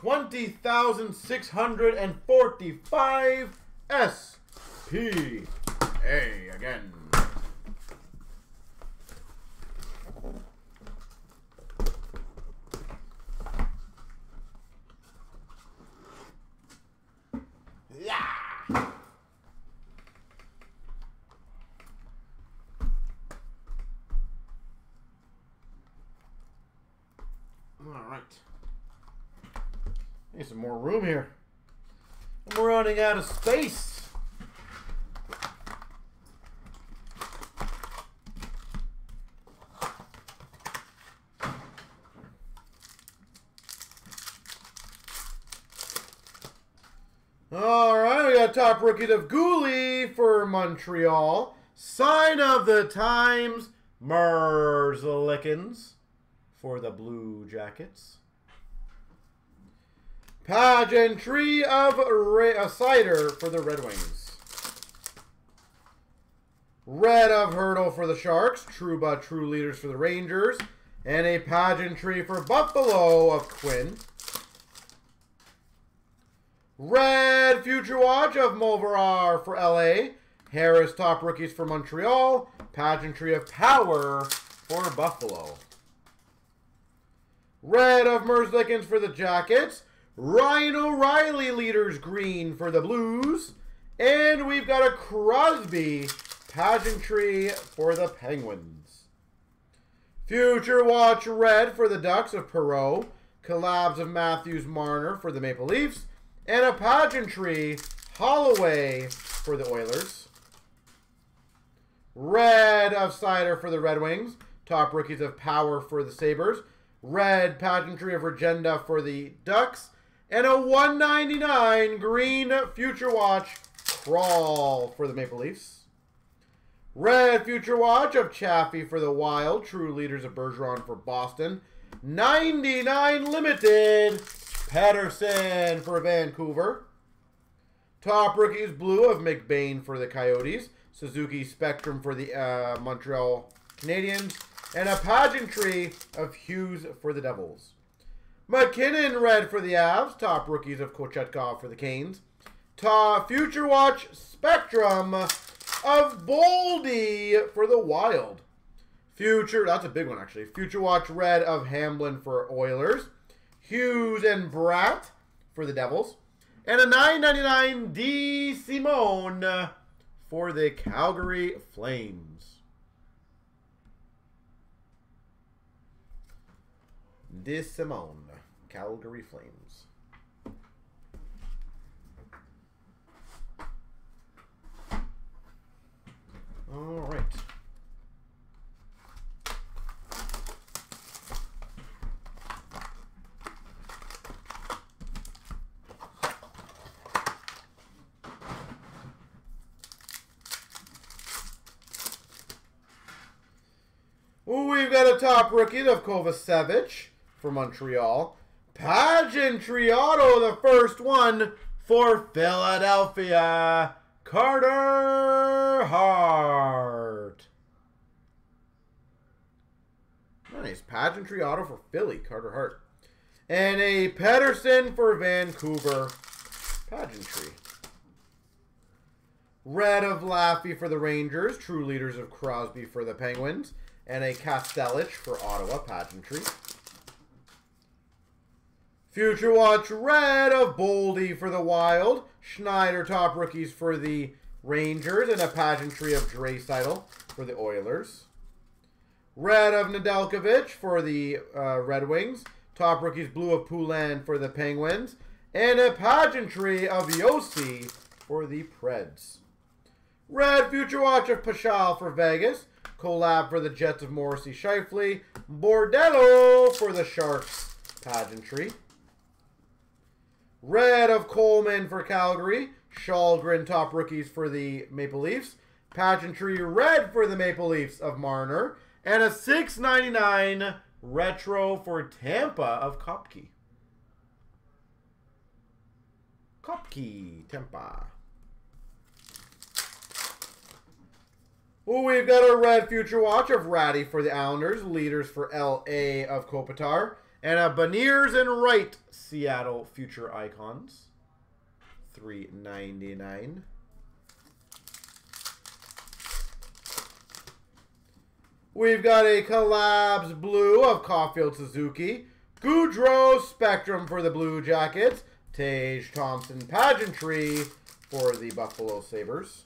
20,645 SP. Again. Yeah. All right. Need some more room here. I'm out of space. All right, we got top rookies of Guhle for Montreal. Sign of the times, Merzlikins for the Blue Jackets. Pageantry of Ra Cider for the Red Wings. Red of Hertl for the Sharks. Trouba True Leaders for the Rangers. And a pageantry for Buffalo of Quinn. Red Future Watch of Mulverar for LA. Harris Top Rookies for Montreal. Pageantry of Power for Buffalo. Red of Merzlikins for the Jackets. Ryan O'Reilly leaders green for the Blues. And we've got a Crosby pageantry for the Penguins. Future Watch red for the Ducks of Perreault. Collabs of Matthews Marner for the Maple Leafs. And a pageantry Holloway for the Oilers. Red of Seider for the Red Wings. Top rookies of Power for the Sabres. Red pageantry of Regenda for the Ducks. And a 199 green Future Watch Crawl for the Maple Leafs. Red Future Watch of Chaffee for the Wild. True Leaders of Bergeron for Boston. 99 Limited Pettersson for Vancouver. Top Rookies Blue of McBain for the Coyotes. Suzuki Spectrum for the uh, Montreal Canadiens. And a pageantry of Hughes for the Devils. MacKinnon red for the Avs. Top rookies of Kochetkov for the Canes. Top Future Watch Spectrum of Boldy for the Wild. Future, that's a big one actually. Future Watch red of Hamblin for Oilers. Hughes and Bratt for the Devils. And a 9.99 DeSimone for the Calgary Flames. DeSimone, Calgary Flames. All right. We've got a top rookie of Kovacevic for Montreal. Pageantry auto, the first one for Philadelphia. Carter Hart. Nice. Pageantry auto for Philly. Carter Hart. And a Pedersen for Vancouver. Pageantry. Red of Laffy for the Rangers. True Leaders of Crosby for the Penguins. And a Kastelic for Ottawa. Pageantry. Future Watch Red of Boldy for the Wild. Schneider top rookies for the Rangers. And a pageantry of Draisaitl for the Oilers. Red of Nedeljkovic for the uh, Red Wings. Top rookies blue of Poulin for the Penguins. And a pageantry of Josi for the Preds. Red Future Watch of Pashal for Vegas. Collab for the Jets of Morrissey Scheifele. Bordeleau for the Sharks pageantry. Red of Coleman for Calgary. Shalgren top rookies for the Maple Leafs. Pageantry red for the Maple Leafs of Marner. And a 6.99 retro for Tampa of Koepke. Koepke, Tampa. Ooh, we've got a red future watch of Raty for the Islanders. Leaders for LA of Kopitar. And a Beniers and Wright Seattle Future Icons. 399. We've got a Collabs Blue of Caufield Suzuki. Gaudreau Spectrum for the Blue Jackets. Tage Thompson Pageantry for the Buffalo Sabres.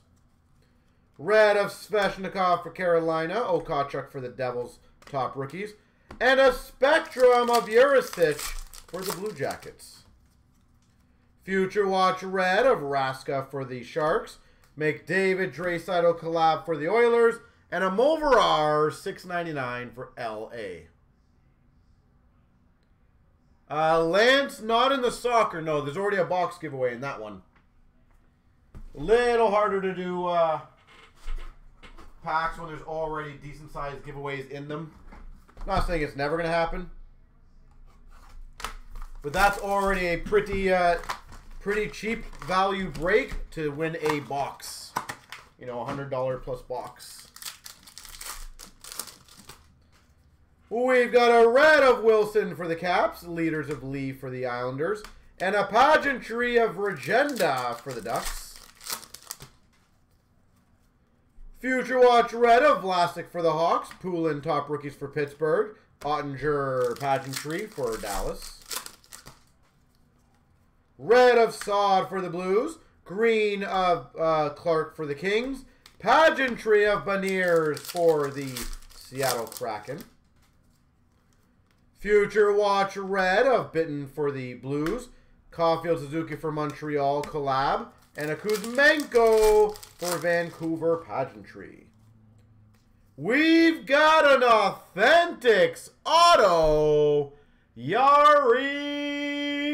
Red of Svechnikov for Carolina. Okhotyuk for the Devils top rookies. And a Spectrum of Urisic for the Blue Jackets. Future Watch Red of Raska for the Sharks. McDavid Draisaitl collab for the Oilers. And a Moverar 699 for LA. Uh, Lance, not in the soccer. No, there's already a box giveaway in that one. A little harder to do uh, packs when there's already decent sized giveaways in them. Not saying it's never going to happen. But that's already a pretty uh, pretty cheap value break to win a box. You know, a $100 plus box. We've got a red of Wilson for the Caps, leaders of Lee for the Islanders, and a pageantry of Regenda for the Ducks. Future Watch red of Vlasic for the Hawks, Poulin top rookies for Pittsburgh, Oettinger pageantry for Dallas. Red of Saad for the Blues, green of uh, Clark for the Kings, pageantry of Beniers for the Seattle Kraken. Future Watch Red of Bitten for the Blues. Caufield Suzuki for Montreal collab. And a Kuzmenko for Vancouver Pageantry. We've got an Authentics Auto Jari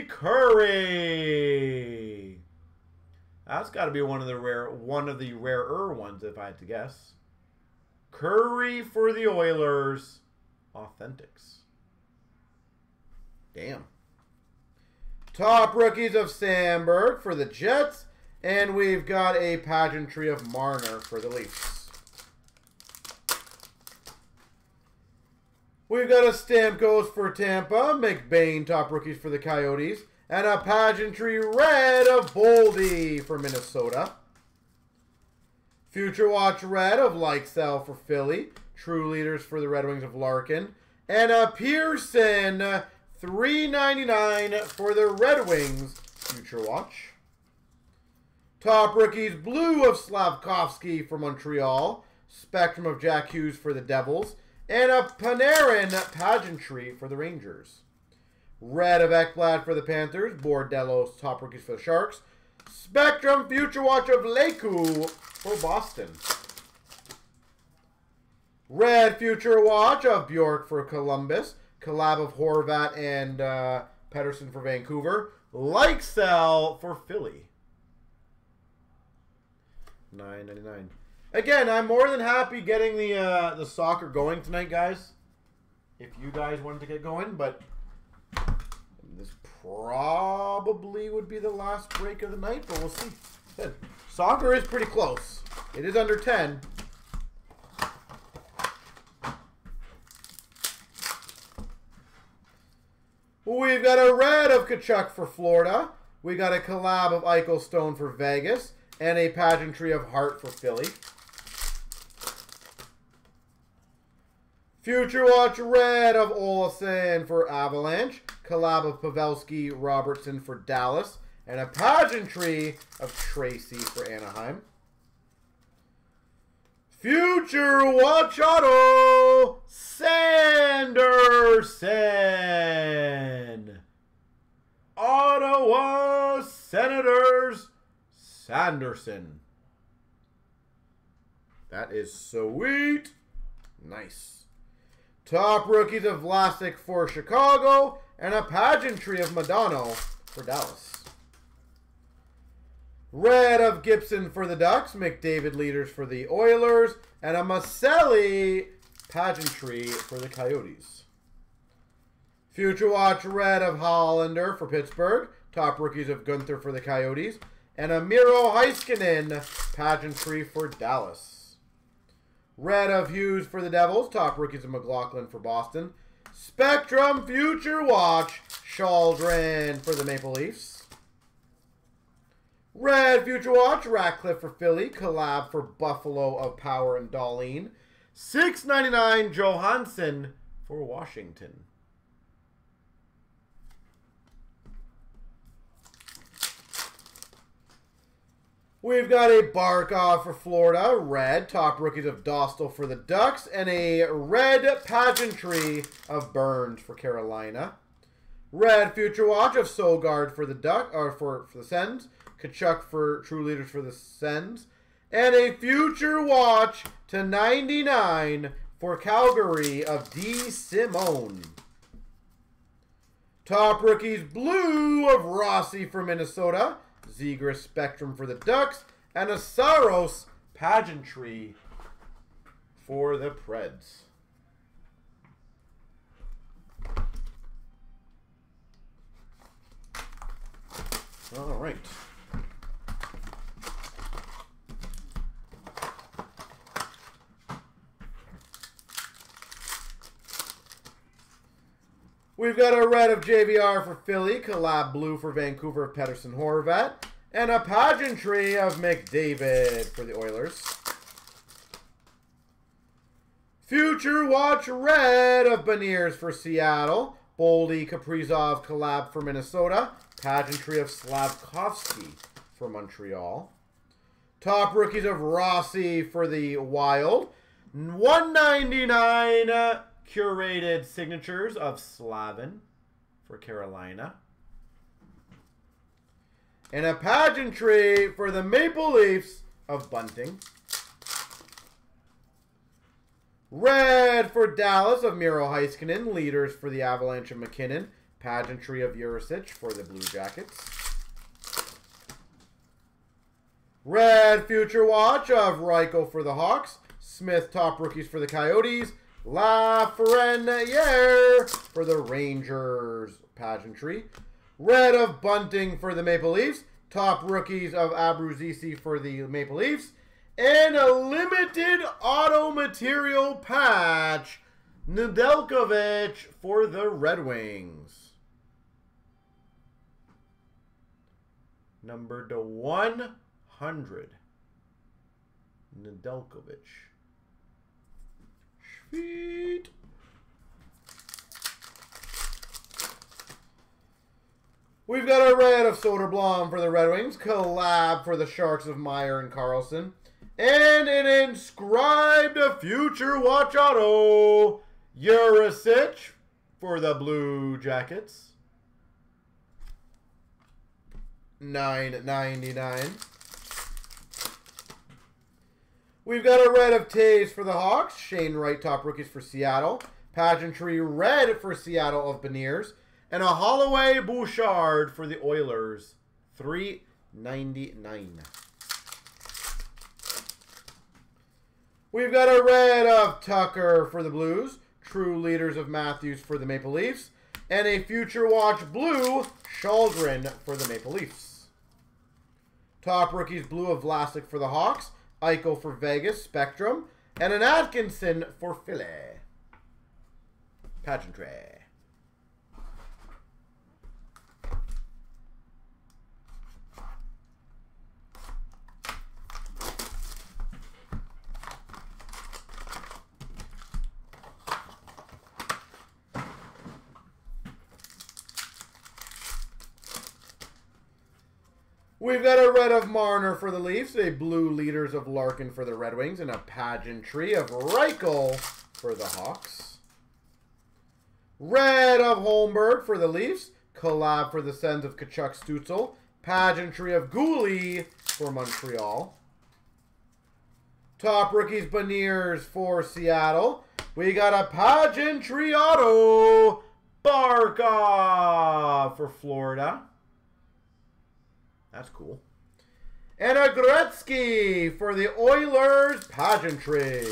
Kurri. That's got to be one of the rare, one of the rarer ones, if I had to guess. Kurri for the Oilers. Authentics. Damn. Top rookies of Samberg for the Jets. And we've got a pageantry of Marner for the Leafs. We've got a Stamkos for Tampa. McBain top rookies for the Coyotes. And a pageantry red of Boldy for Minnesota. Future Watch red of Lycksell for Philly. True leaders for the Red Wings of Larkin. And a Pearson $3.99 for the Red Wings Future Watch. Top rookies, blue of Slavkovsky for Montreal. Spectrum of Jack Hughes for the Devils. And a Panarin pageantry for the Rangers. Red of Ekblad for the Panthers. Bordeleau's top rookies for the Sharks. Spectrum Future Watch of Lauko for Boston. Red Future Watch of Bjork for Columbus collab of Horvat and uh, Pettersson for Vancouver. Like Lycksell for Philly. Nine ninety nine. Again, I'm more than happy getting the uh, the soccer going tonight, guys. If you guys wanted to get going, but this probably would be the last break of the night, but we'll see. Soccer is pretty close. It is under 10. We've got a red of Tkachuk for Florida. We got a collab of Eichel Stone for Vegas. And a pageantry of Hart for Philly. Future Watch Red of Olsen for Avalanche. Collab of Pavelski Robertson for Dallas. And a pageantry of Tracey for Anaheim. Future Watch Auto Sanderson. Ottawa Senators Sanderson. That is sweet. Nice. Top rookies of Vlasic for Chicago and a pageantry of Madonna for Dallas. Red of Gibson for the Ducks. McDavid leaders for the Oilers. And a Maccelli pageantry for the Coyotes. Future Watch Red of Hallander for Pittsburgh. Top rookies of Guenther for the Coyotes. And a Miro Heiskanen pageantry for Dallas. Red of Hughes for the Devils. Top rookies of McLaughlin for Boston. Spectrum Future Watch, Chaldron for the Maple Leafs. Red Future Watch, Ratcliffe for Philly. Collab for Buffalo of Power and ninety nine Johansson for Washington. We've got a Barkov for Florida, red. Top rookies of Dostal for the Ducks, and a red pageantry of Burns for Carolina. Red Future Watch of Sogaard for the Duck or for, for the Sens. Tkachuk for True Leaders for the Sens. And a Future Watch to 99 for Calgary of DeSimone. Top rookies blue of Rossi for Minnesota. Zegras Spectrum for the Ducks, and a Saros Pageantry for the Preds. All right. We've got a red of JVR for Philly, collab blue for Vancouver of Pettersson Horvat, and a pageantry of McDavid for the Oilers. Future Watch red of Beniers for Seattle, Boldy Kaprizov collab for Minnesota, pageantry of Slavkovsky for Montreal. Top rookies of Rossi for the Wild, 199 curated signatures of Slavin for Carolina. And a pageantry for the Maple Leafs of Bunting. Red for Dallas of Miro Heiskanen. Leaders for the Avalanche of MacKinnon. Pageantry of Jurisic for the Blue Jackets. Red Future Watch of Reichel for the Hawks. Smith top rookies for the Coyotes. Lafreniere for the Rangers pageantry. Red of Bunting for the Maple Leafs. Top rookies of Abruzzese for the Maple Leafs. And a limited auto material patch. Nedeljkovic for the Red Wings. Number to 100. Nedeljkovic. Sweet. We've got a red of Soderblom for the Red Wings, collab for the Sharks of Meier and Karlsson, and an inscribed future watch auto, Jurisic for the Blue Jackets. Nine ninety nine. We've got a red of Toews for the Hawks. Shane Wright, top rookies for Seattle. Pageantry red for Seattle of Beniers. And a Holloway Bouchard for the Oilers. 399. We've got a red of Tucker for the Blues. True leaders of Matthews for the Maple Leafs. And a Future Watch blue, Chaldron for the Maple Leafs. Top rookies blue of Vlasic for the Hawks. Eichel for Vegas, Spectrum, and an Atkinson for Philly. Pageantry. We've got a red of Marner for the Leafs, a blue leaders of Larkin for the Red Wings, and a pageantry of Reichel for the Hawks. Red of Holmberg for the Leafs, collab for the Sens of Tkachuk Stutzle, pageantry of Guhle for Montreal. Top rookies Beniers for Seattle. We got a pageantry auto, Barkov for Florida. That's cool. And a Gretzky for the Oilers pageantry.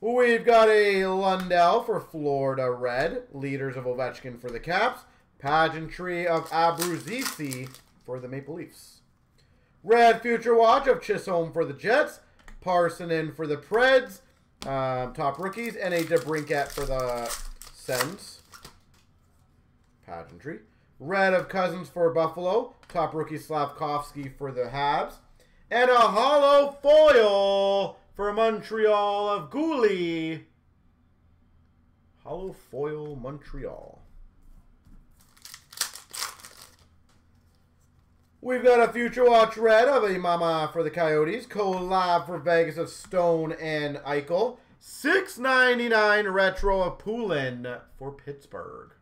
We've got a Lundell for Florida Red. Leaders of Ovechkin for the Caps. Pageantry of Abruzzese for the Maple Leafs. Red Future Watch of Chisholm for the Jets. Parssinen for the Preds. Um, top rookies. And a DeBrincat for the Sens. Pageantry. Red of Cozens for Buffalo. Top rookie Slavkovsky for the Habs. And a hollow foil for Montreal of Guhle. Hollow foil Montreal. We've got a Future Watch Red of Imama for the Coyotes. Collab for Vegas of Stone and Eichel. Six ninety nine Retro of Poulin for Pittsburgh.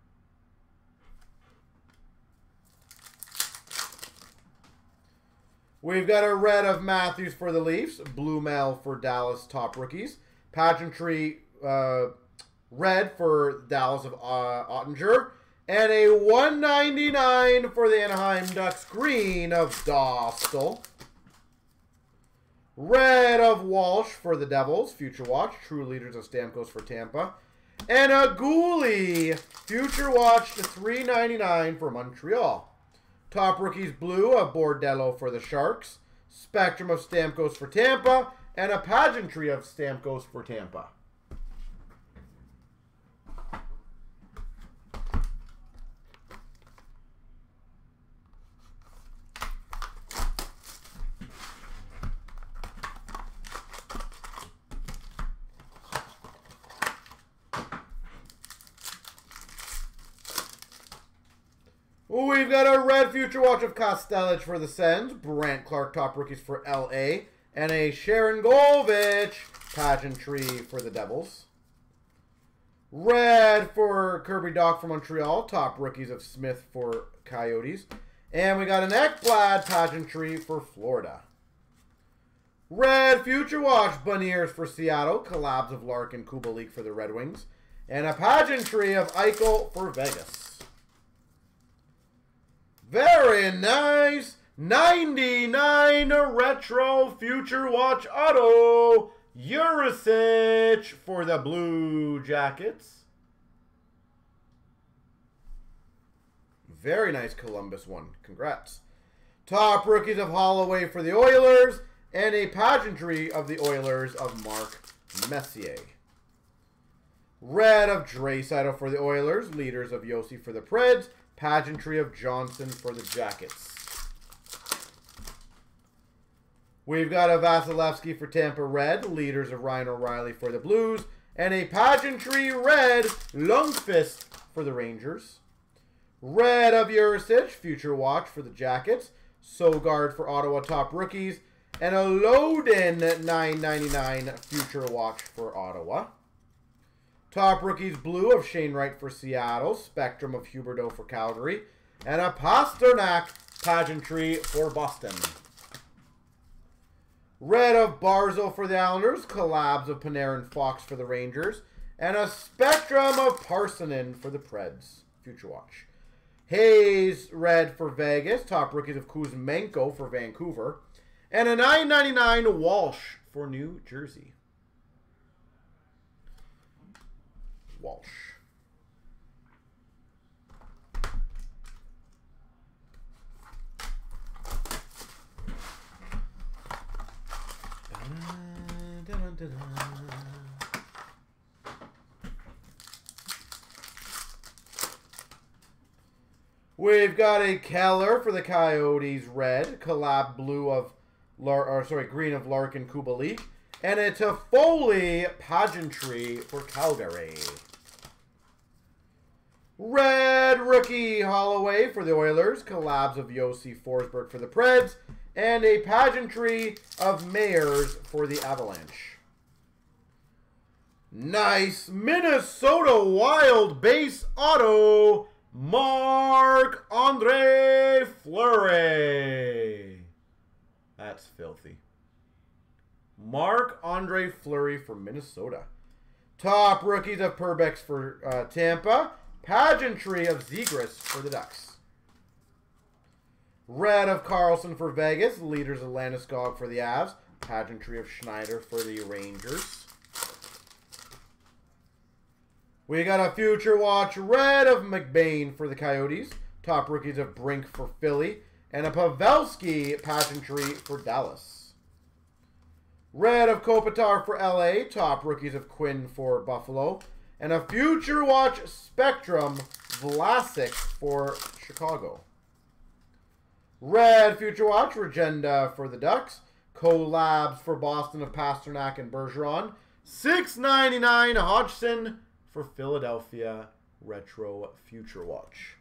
We've got a red of Matthews for the Leafs, blue mail for Dallas top rookies, pageantry uh, red for Dallas of uh, Oettinger, and a 199 for the Anaheim Ducks green of Dostal. Red of Walsh for the Devils, Future Watch, True Leaders of Stamkos for Tampa. And a Guhle, Future Watch to 399 for Montreal. Top rookies blue of Bordeleau for the Sharks. Spectrum of Stamkos for Tampa. And a pageantry of Stamkos for Tampa. We've got a red future watch of Kastelic for the Sens, Brandt Clark top rookies for LA, and a Sharangovich pageantry for the Devils. Red for Kirby Dach for Montreal, top rookies of Smith for Coyotes. And we got an Ekblad pageantry for Florida. Red Future Watch Beniers for Seattle, collabs of Larkin Kubalik for the Red Wings. And a pageantry of Eichel for Vegas. Very nice. 99 Retro Future Watch Auto. Urisic for the Blue Jackets. Very nice Columbus one. Congrats. Top rookies of Holloway for the Oilers. And a pageantry of the Oilers of Mark Messier. Red of Draisaitl for the Oilers. Leaders of Josi for the Preds. Pageantry of Johnson for the Jackets. We've got a Vasilevskiy for Tampa Red, leaders of Ryan O'Reilly for the Blues, and a Pageantry Red Lundqvist for the Rangers. Red of Urisic, Future Watch for the Jackets. Sogaard for Ottawa Top Rookies. And a Loden 999 Future Watch for Ottawa. Top rookies blue of Shane Wright for Seattle. Spectrum of Huberdeau for Calgary. And a Pastrnak pageantry for Boston. Red of Barzal for the Islanders. Collabs of Panarin Fox for the Rangers. And a Spectrum of Parssinen for the Preds. Future Watch. Hayes red for Vegas. Top rookies of Kuzmenko for Vancouver. And a 9.99 Walsh for New Jersey. Walsh. We've got a Keller for the Coyotes red, collab blue of Lar or sorry, green of Larkin Kubalik, and a Toffoli pageantry for Calgary. Red rookie Holloway for the Oilers. Collabs of Josi Forsberg for the Preds. And a pageantry of Mayers for the Avalanche. Nice Minnesota Wild base auto. Marc Andre Fleury. That's filthy. Marc Andre Fleury for Minnesota. Top rookies of Perbix for uh, Tampa. Pageantry of Zegras for the Ducks. Red of Karlsson for Vegas. Leaders of Landeskog for the Avs. Pageantry of Schneider for the Rangers. We got a Future Watch Red of McBain for the Coyotes. Top rookies of Brink for Philly. And a Pavelski pageantry for Dallas. Red of Kopitar for LA. Top rookies of Quinn for Buffalo. And a Future Watch Spectrum Vlasic for Chicago. Red Future Watch Regenda for the Ducks. Collabs for Boston of Pastrnak and Bergeron. 6.99 Hodgson for Philadelphia Retro Future Watch.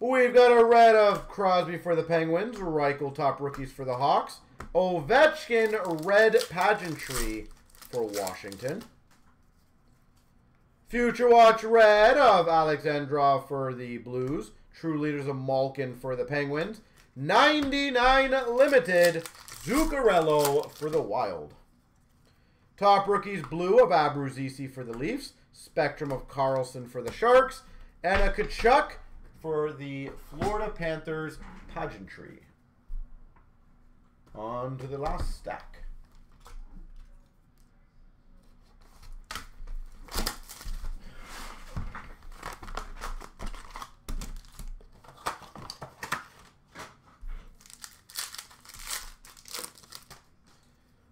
We've got a red of Crosby for the Penguins, Reichel top rookies for the Hawks, Ovechkin red pageantry for Washington. Future Watch red of Alexandrov for the Blues, True Leaders of Malkin for the Penguins, 99 limited Zuccarello for the Wild. Top rookies blue of Abruzzese for the Leafs, Spectrum of Karlsson for the Sharks, and a Tkachuk for the Florida Panthers pageantry. On to the last stack.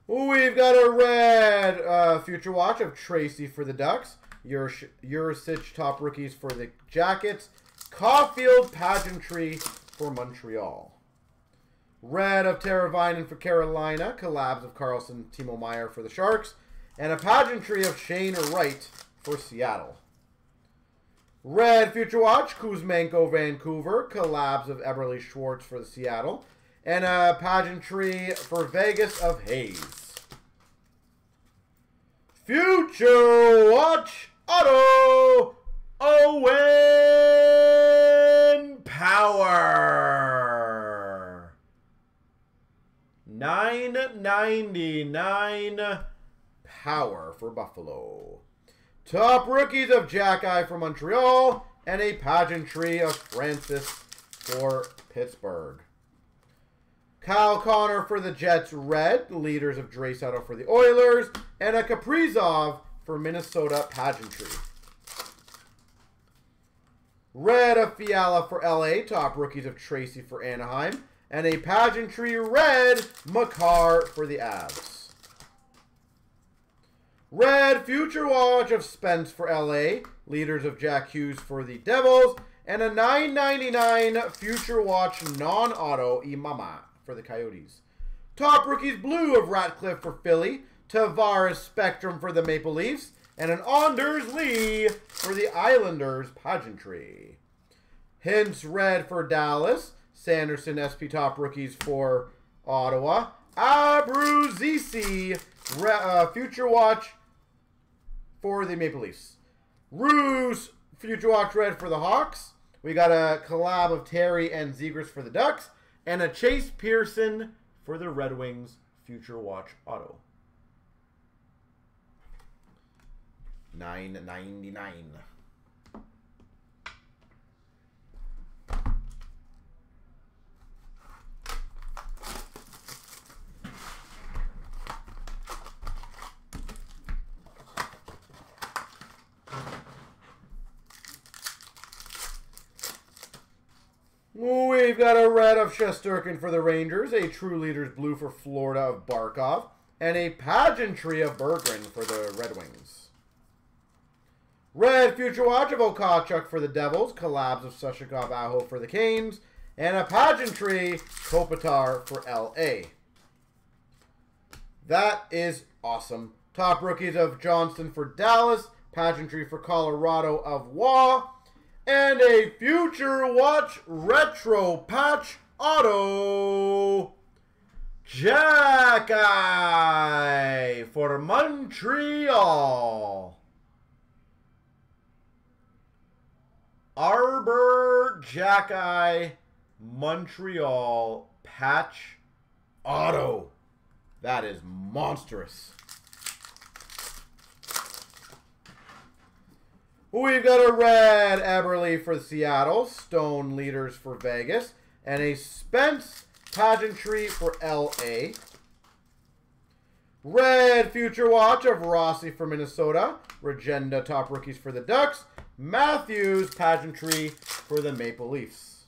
We've got a red uh, Future Watch of Tracey for the Ducks. Urasich top rookies for the Jackets. Caufield Pageantry for Montreal. Red of Teravainen for Carolina. Collabs of Karlsson, Timo Meier for the Sharks. And a Pageantry of Shane Wright for Seattle. Red Future Watch, Kuzmenko, Vancouver. Collabs of Eberle Schwartz for the Seattle. And a Pageantry for Vegas of Hayes. Future Watch Auto Owen Power. 999 power for Buffalo. Top rookies of Xhekaj for Montreal and a pageantry of Francis for Pittsburgh. Kyle Connor for the Jets red, leaders of Draisaitl for the Oilers, and a Kaprizov for Minnesota pageantry. Red of Fiala for LA, top rookies of Tracey for Anaheim, and a pageantry red Makar for the Avs. Red Future Watch of Spence for LA, leaders of Jack Hughes for the Devils, and a 9.99 Future Watch non-auto Imama for the Coyotes. Top rookies blue of Ratcliffe for Philly, Tavares Spectrum for the Maple Leafs, and an Anders Lee for the Islanders pageantry. Hintz red for Dallas, Sanderson SP top rookies for Ottawa, Abruzzese uh, Future Watch for the Maple Leafs. Roos Future Watch red for the Hawks. We got a collab of Terry and Zegras for the Ducks, and a Chase Pearson for the Red Wings Future Watch Auto. 999. We've got a red of Shesterkin for the Rangers, a True Leaders blue for Florida of Barkov, and a pageantry of Berggren for the Red Wings. Red Future Watch of Okhotyuk for the Devils, collabs of Svechnikov Aho for the Canes, and a pageantry Kopitar for LA. That is awesome. Top rookies of Johnston for Dallas, pageantry for Colorado of Waugh, and a Future Watch Retro Patch Auto. Xhekaj for Montreal. Arbor Jack Eye Montreal Patch Auto. That is monstrous. We've got a red Eberle for Seattle, Stone Leaders for Vegas, and a Spence Pageantry for LA. Red Future Watch of Rossi for Minnesota, Regenda Top Rookies for the Ducks, Matthews Pageantry for the Maple Leafs.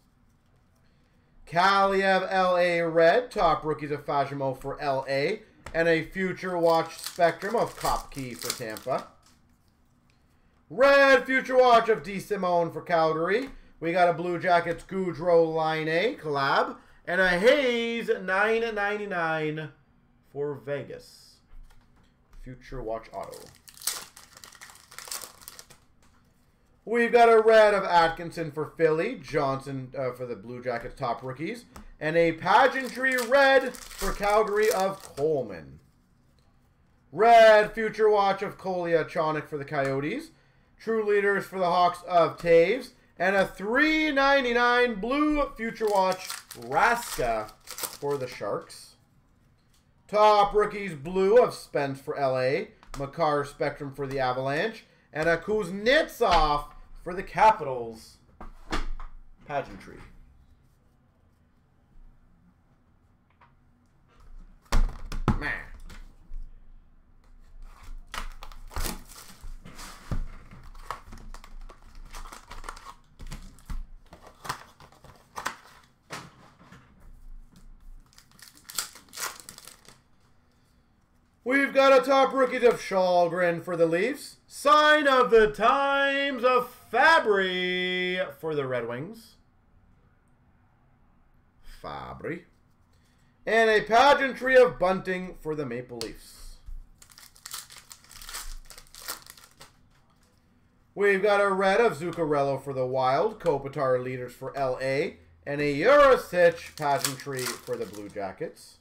Kaliyev LA Red, top rookies of Fagemo for LA, and a Future Watch Spectrum of Koepke for Tampa. Red Future Watch of DeSimone for Calgary. We got a Blue Jackets Gaudreau Laine collab, and a Hayes 999 for Vegas. Future Watch Auto. We've got a red of Atkinson for Philly, Johnson uh, for the Blue Jackets top rookies, and a pageantry red for Calgary of Coleman. Red Future Watch of Kolyachonok for the Coyotes, True Leaders for the Hawks of Toews, and a 399 Blue Future Watch Raska for the Sharks. Top rookies blue of Spence for LA, Makar Spectrum for the Avalanche, and a Kuznetsov for the Capitals pageantry. We've got a top rookies of Shalgren for the Leafs. Sign of the times of Fabbri for the Red Wings. Fabbri. And a pageantry of Bunting for the Maple Leafs. We've got a red of Zuccarello for the Wild, Kopitar leaders for LA, and a Jurisic pageantry for the Blue Jackets.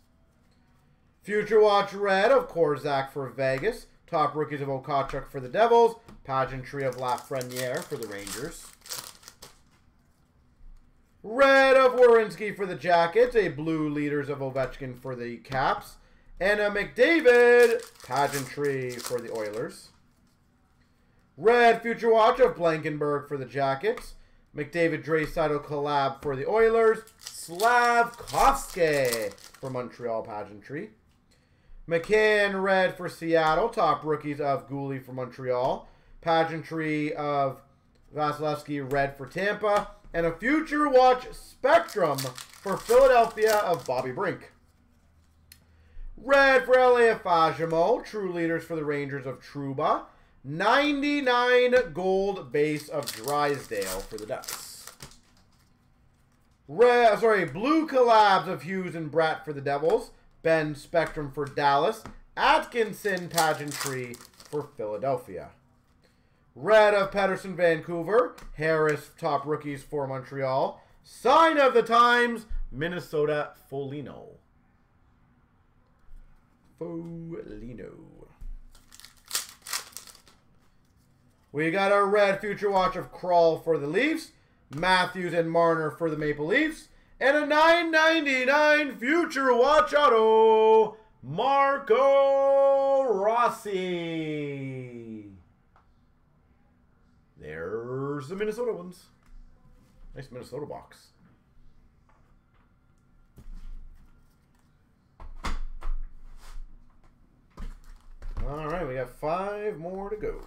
Future Watch red of Korczak for Vegas, Top rookies of Okhotyuk for the Devils. Pageantry of Lafreniere for the Rangers. Red of Werenski for the Jackets. A blue leaders of Ovechkin for the Caps. And a McDavid pageantry for the Oilers. Red Future Watch of Blankenburg for the Jackets. McDavid Draisaitl collab for the Oilers. Slavkovsky for Montreal pageantry. McCann red for Seattle. Top rookies of Guhle for Montreal. Pageantry of Vasilevskiy red for Tampa. And a Future Watch Spectrum for Philadelphia of Bobby Brink. Red for LA of Fagemo. True Leaders for the Rangers of Trouba. 99 gold base of Drysdale for the Ducks. Red, sorry, blue collabs of Hughes and Bratt for the Devils. Benn Spectrum for Dallas. Atkinson Pageantry for Philadelphia. Red of Pettersson Vancouver. Harris top rookies for Montreal. Sign of the Times Minnesota Foligno. Foligno. We got a red future watch of Crawl for the Leafs. Matthews and Marner for the Maple Leafs. And a 9.99 Future Watch Auto, Marco Rossi. There's the Minnesota ones. Nice Minnesota box. All right, we got five more to go.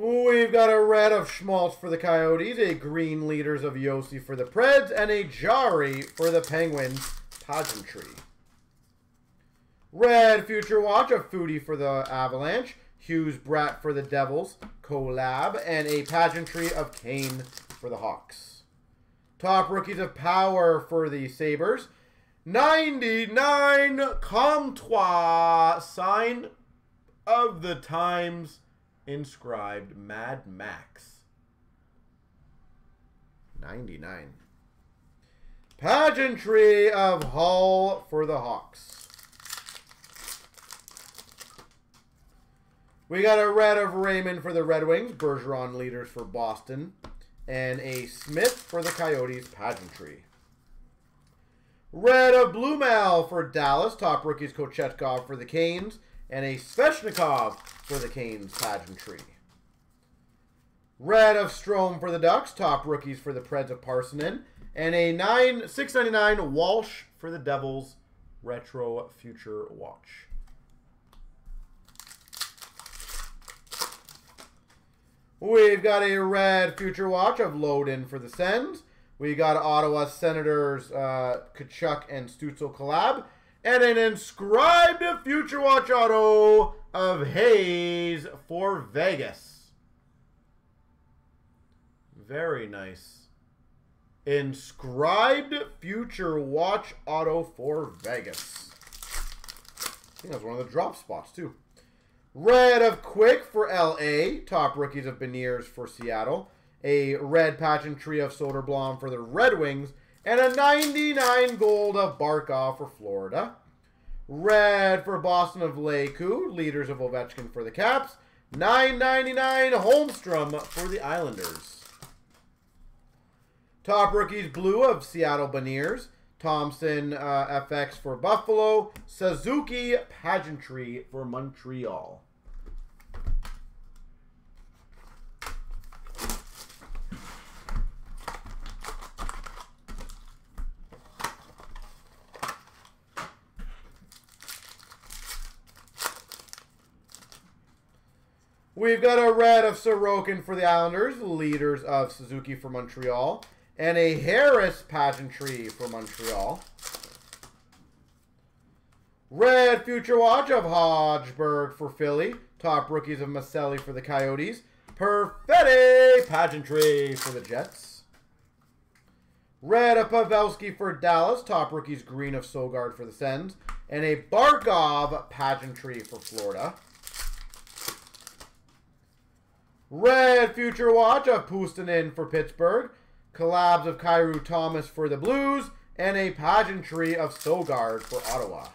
We've got a red of Schmaltz for the Coyotes, a green leaders of Josi for the Preds, and a Jarry for the Penguins pageantry. Red Future Watch of Foodie for the Avalanche, Hughes Bratt for the Devils, collab, and a pageantry of Kane for the Hawks. Top rookies of Power for the Sabres. 99 Comtois, sign of the times inscribed Mad Max. 99. Pageantry of Hall for the Hawks. We got a red of Raymond for the Red Wings, Bergeron leaders for Boston, and a Smith for the Coyotes pageantry. Red of Blumel for Dallas, top rookies Kochetkov for the Canes, and a Svechnikov for the Canes pageantry. Red of Strom for the Ducks, top rookies for the Preds of Parssinen, and a 9 699 Walsh for the Devils Retro Future Watch. We've got a red Future Watch of Loden for the Sens. We got Ottawa Senators uh, Tkachuk and Stutzle collab. And an inscribed Future Watch auto of Hayes for Vegas. Very nice. Inscribed Future Watch auto for Vegas. I think that's one of the drop spots, too. Red of Quick for LA. Top rookies of Beniers for Seattle. A red pageantry of Soderblom for the Red Wings. And a 99 gold of Barkov for Florida. Red for Boston of Lauko. Leaders of Ovechkin for the Caps. 999 Holmstrom for the Islanders. Top rookies blue of Seattle Beniers. Thompson uh, FX for Buffalo. Suzuki Pageantry for Montreal. We've got a red of Sorokin for the Islanders, leaders of Suzuki for Montreal and a Harris pageantry for Montreal. Red Future Watch of Hodgeberg for Philly. Top rookies of Maccelli for the Coyotes. Perfetti pageantry for the Jets. Red of Pavelski for Dallas. Top rookies green of Sogaard for the Sens. And a Barkov pageantry for Florida. Red Future Watch of Puustinen for Pittsburgh collabs of Kyrou Thomas for the Blues, and a pageantry of Sogaard for Ottawa.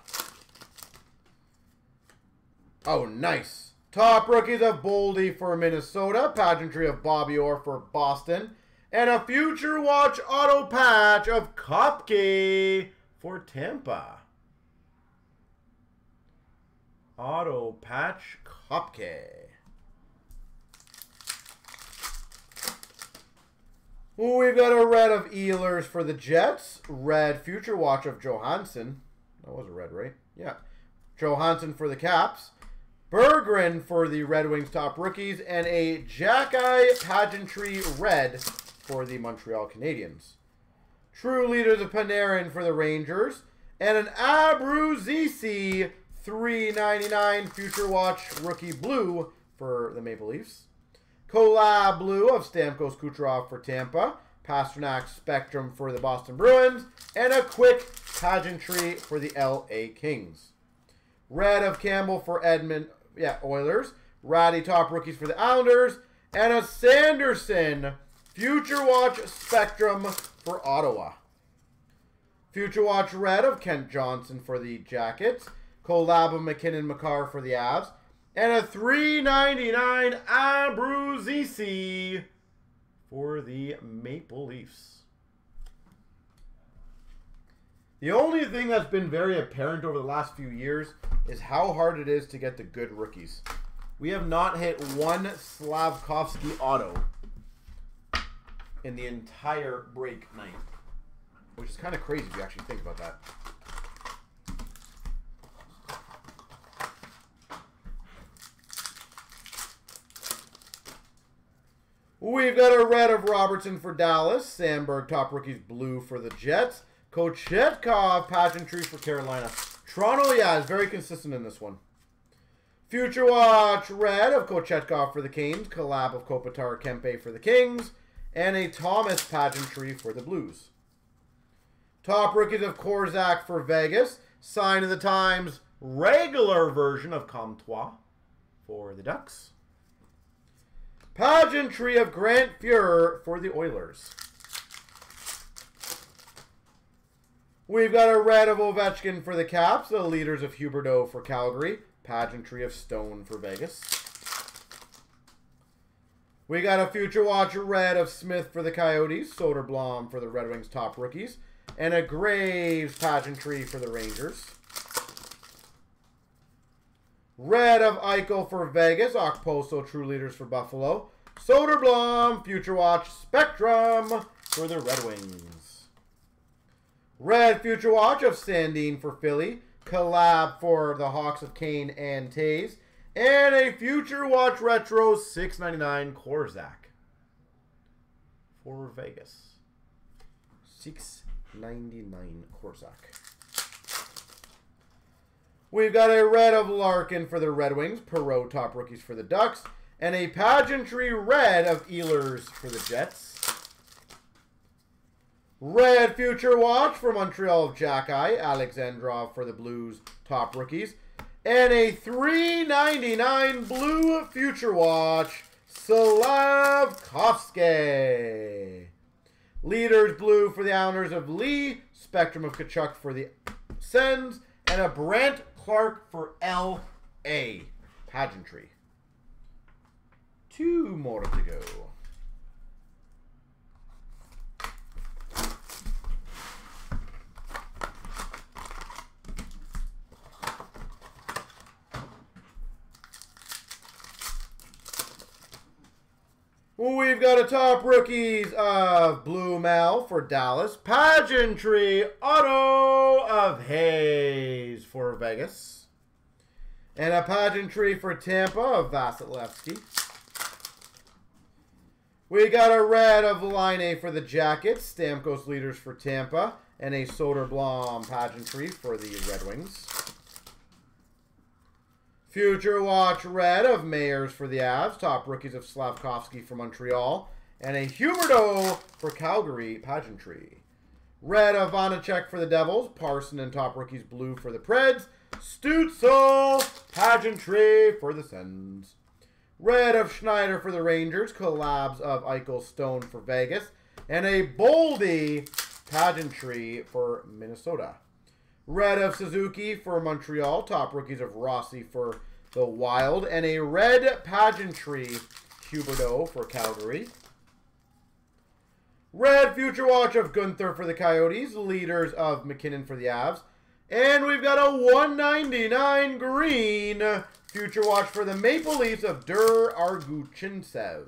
Oh, nice. Top rookies of Boldy for Minnesota, pageantry of Bobby Orr for Boston, and a future watch auto patch of Koepke for Tampa. Auto patch Koepke. We've got a red of Ehlers for the Jets. Red Future Watch of Johansson. That was a red, right? Yeah. Johansson for the Caps. Berggren for the Red Wings top rookies. And a Xhekaj Pageantry Red for the Montreal Canadiens. True Leaders of Panarin for the Rangers. And an Abruzzese 399 Future Watch Rookie Blue for the Maple Leafs. Collab Blue of Stamkos Kucherov for Tampa. Pastrnak Spectrum for the Boston Bruins. And a quick pageantry for the LA Kings. Red of Campbell for Edmund, yeah, Oilers. Raty top rookies for the Islanders. And a Sanderson Future Watch Spectrum for Ottawa. Future Watch Red of Kent Johnson for the Jackets. Collab of MacKinnon Makar for the Avs. And a 399 Abruzzese for the Maple Leafs. The only thing that's been very apparent over the last few years is how hard it is to get the good rookies. We have not hit one Slavkovsky auto in the entire break night. Which is kind of crazy if you actually think about that. We've got a red of Robertson for Dallas. Samberg top rookies blue for the Jets. Kochetkov pageantry for Carolina. Toronto, yeah, is very consistent in this one. Future Watch red of Kochetkov for the Canes. Collab of Kopitar Kempe for the Kings. And a Thomas pageantry for the Blues. Top rookies of Korczak for Vegas. Sign of the Times regular version of Comtois for the Ducks. Pageantry of Grant Fuhr for the Oilers. We've got a red of Ovechkin for the Caps, the leaders of Huberdeau for Calgary, Pageantry of Stone for Vegas. We got a Future Watcher red of Smith for the Coyotes, Soderblom for the Red Wings top rookies, and a Graves Pageantry for the Rangers. Red of Eichel for Vegas. Okposo True Leaders for Buffalo. Soderblom Future Watch Spectrum for the Red Wings. Red Future Watch of Sandine for Philly. Collab for the Hawks of Kane and Toews. And a Future Watch Retro 699 Korczak for Vegas. 699 Korczak. We've got a red of Larkin for the Red Wings, Perreault top rookies for the Ducks, and a pageantry red of Ehlers for the Jets. Red Future Watch for Montreal of Xhekaj, Alexandrov for the Blues top rookies, and a 399 Blue Future Watch, Slavkovsky. Leaders Blue for the Islanders of Lee, Spectrum of Tkachuk for the Sens, and a Brandt Clarke for L.A. Pageantry. Two more to go. We've got a top rookies of Blumel for Dallas. Pageantry auto of Hayes for Vegas. And a pageantry for Tampa of Vasilevskiy. We got a red of Laine for the Jackets. Stamkos leaders for Tampa. And a Soderblom pageantry for the Red Wings. Future Watch Red of Meyers for the Avs. Top rookies of Slavkovsky for Montreal. And a Huberdeau for Calgary Pageantry. Red of Vanecek for the Devils. Parssinen top rookies blue for the Preds. Stützle Pageantry for the Sens. Red of Schneider for the Rangers. Collabs of Eichel Stone for Vegas. And a Boldy Pageantry for Minnesota. Red of Suzuki for Montreal. Top rookies of Rossi for the Wild. And a red pageantry Huberdeau for Calgary. Red Future Watch of Guenther for the Coyotes. Leaders of MacKinnon for the Avs. And we've got a 199 green Future Watch for the Maple Leafs of Der-Arguchintsev.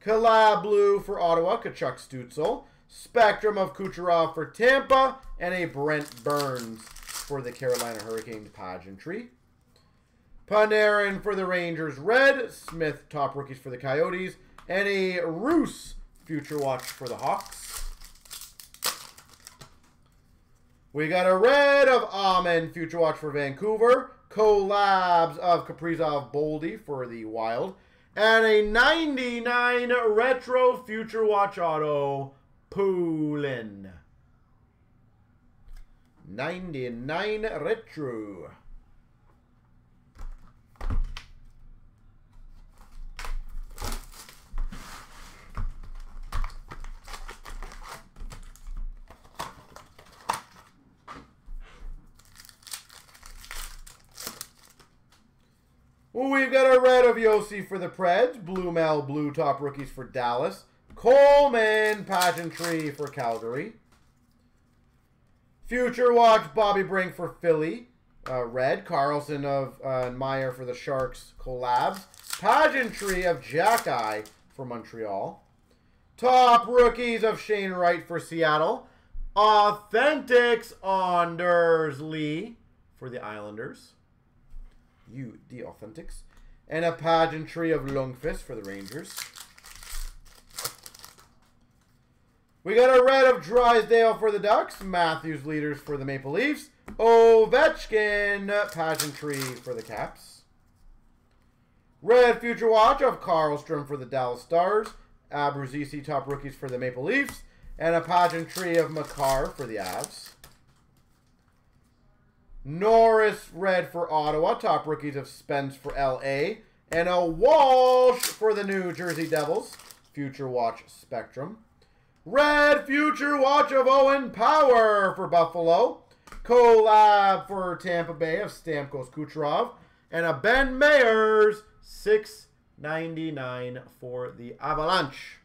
Collab Blue for Ottawa, Tkachuk Stützle. Spectrum of Kucherov for Tampa, and a Brent Burns for the Carolina Hurricanes pageantry. Panarin for the Rangers red, Smith top rookies for the Coyotes, and a Roos future watch for the Hawks. We got a red of Aman future watch for Vancouver, collabs of Kaprizov Boldy for the Wild, and a 99 retro future watch auto Poulin. 99 Retro. We've got a red of Josi for the Preds, Blumel Blue Top Rookies for Dallas, Coleman Pageantry for Calgary. Future Watch Bobby Brink for Philly. Uh, red. Karlsson of uh, Meier for the Sharks collabs. Pageantry of Xhekaj for Montreal. Top rookies of Shane Wright for Seattle. Authentics Anders Lee for the Islanders. You, the Authentics. And a pageantry of Lundqvist for the Rangers. We got a red of Drysdale for the Ducks. Matthews leaders for the Maple Leafs. Ovechkin pageantry for the Caps. Red Future Watch of Karlstrom for the Dallas Stars. Abruzzese top rookies for the Maple Leafs. And a pageantry of Makar for the Avs. Norris red for Ottawa. Top rookies of Spence for LA. And a Walsh for the New Jersey Devils. Future Watch Spectrum. Red Future Watch of Owen Power for Buffalo. Collab for Tampa Bay of Stamkos Kucherov. And a Ben Meyers 699 for the Avalanche.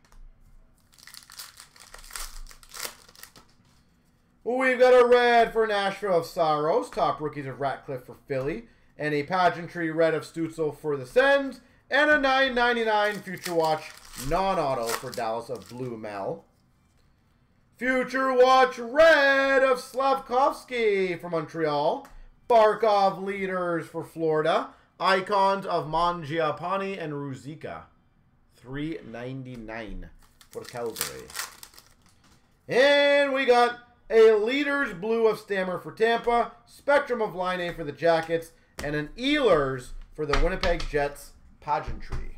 We've got a red for Nashville of Saros. Top rookies of Ratcliffe for Philly. And a pageantry red of Stützle for the Sens. And a 999 Future Watch non-auto for Dallas of Blumel. Future Watch Red of Slavkovsky for Montreal. Barkov leaders for Florida. Icons of Mangiapane and Ruzicka. 399 for Calgary. And we got a Leaders Blue of Stammer for Tampa, Spectrum of Laine for the Jackets, and an Ehlers for the Winnipeg Jets pageantry.